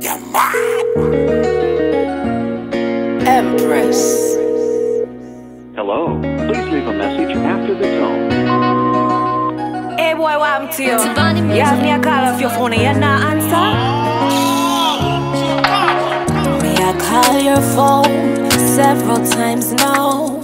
Yeah. Empress. Hello. Please leave a message after the tone. Hey boy, what happened to you? It's You have me a call off your phone and you not answer? Me I call your phone several times now.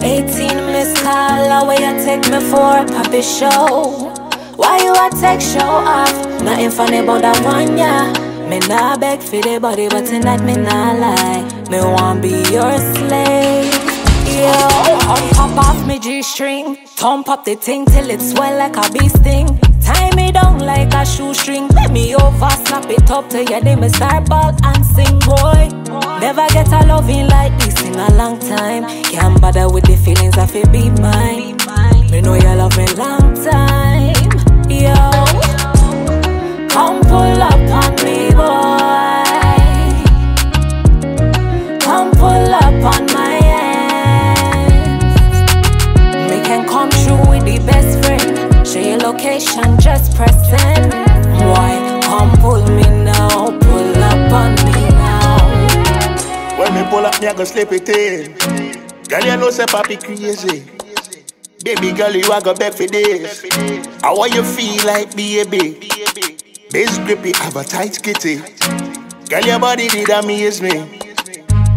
18 missed call away you take me for a puppy show. Why you a take show off? Nothing funny about that one, yeah. Me nah beg for the body, but tonight me nah lie. Me want be your slave. Yeah, oh, pump pop off me G-string Thump up the thing till it swell like a bee sting Tie me down like a shoestring Let me over, snap it up till you day me start ball and sing, boy Never get a loving like this in a long time Can't bother with the feelings I feel be mine Location, just press send. Why come pull me now? Pull up on me now. When me pull up, me I go slip it in. Girl, you know say papi crazy. Baby girl, you a go beg for this. How want you feel like baby? This grippy, have a tight kitty. Girl, your body did amaze me.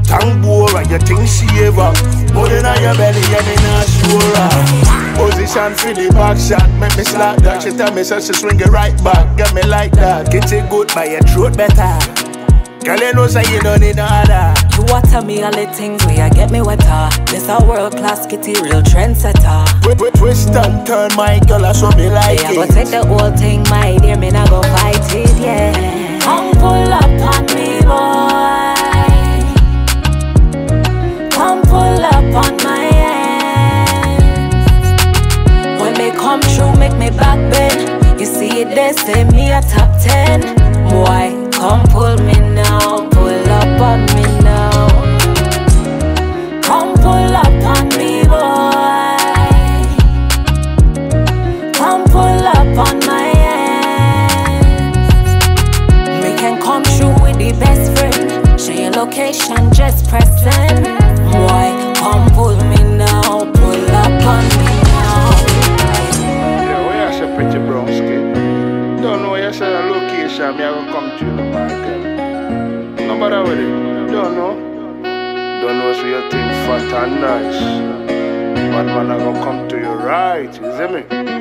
Tongue bore and your thing shaver. Put it on your belly and me not sure. her. Position for the back shot, make me slap that. She tell me so she swing it right back. Get me like that. Get it good by your throat better. Girl, you know say you don't need no other. You water me all the things where you get me wetter. This a world class kitty, real trendsetter. Twi- twi- Twist and turn, my girl, that's what me like Yeah, go it. take the whole thing, my dear, me not go fight it, yeah. Come pull they say me a top ten. Boy, come pull me now, pull up on me now. Come pull up on me, boy. Come pull up on my ends. We can come through with the best friend. Share your location, just press send. You say the location, me I gonna come to you, girl. No bother with it. Don't know. Don't know so you think fat and nice. But man, I gonna come to you right, you see me?